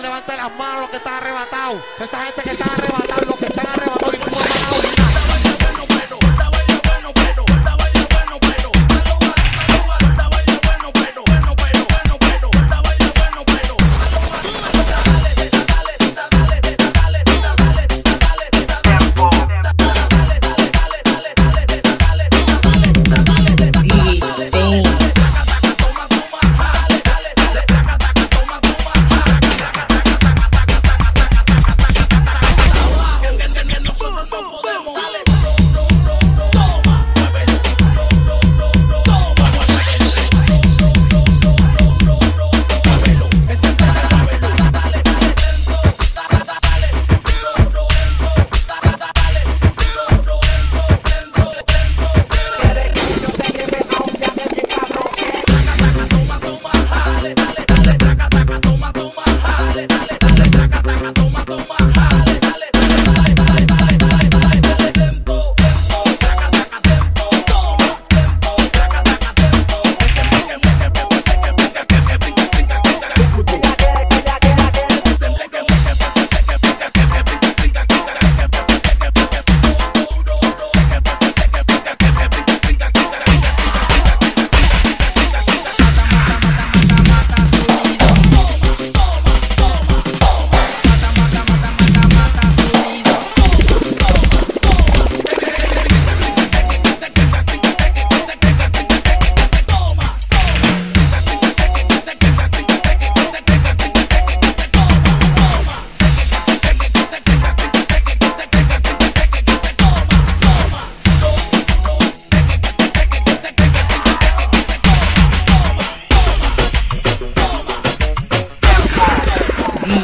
levante las manos los que están arrebatados. Esa gente que está arrebatada, los que están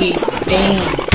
ele bem.